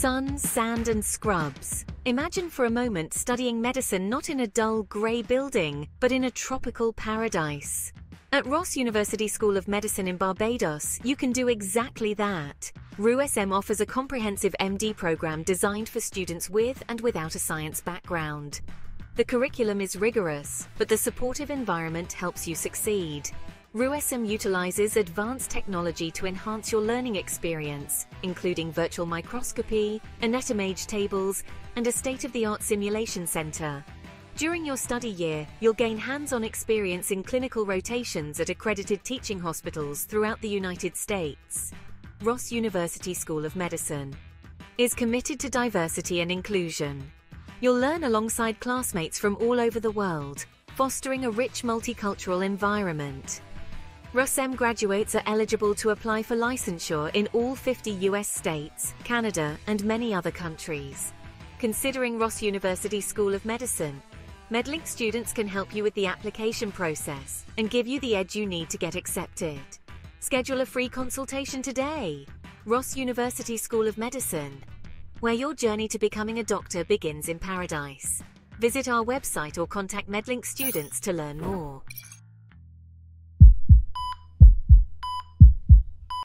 Sun, sand, and scrubs. Imagine for a moment studying medicine not in a dull grey building, but in a tropical paradise. At Ross University School of Medicine in Barbados, you can do exactly that. RUSM offers a comprehensive MD program designed for students with and without a science background. The curriculum is rigorous, but the supportive environment helps you succeed. RUSM utilizes advanced technology to enhance your learning experience, including virtual microscopy, anatomage tables, and a state-of-the-art simulation center. During your study year, you'll gain hands-on experience in clinical rotations at accredited teaching hospitals throughout the United States. Ross University School of Medicine is committed to diversity and inclusion. You'll learn alongside classmates from all over the world, fostering a rich multicultural environment. RUSM graduates are eligible to apply for licensure in all 50 US states, Canada, and many other countries. Considering Ross University School of Medicine, Medlink students can help you with the application process and give you the edge you need to get accepted. Schedule a free consultation today. Ross University School of Medicine, where your journey to becoming a doctor begins in paradise. Visit our website or contact Medlink students to learn more.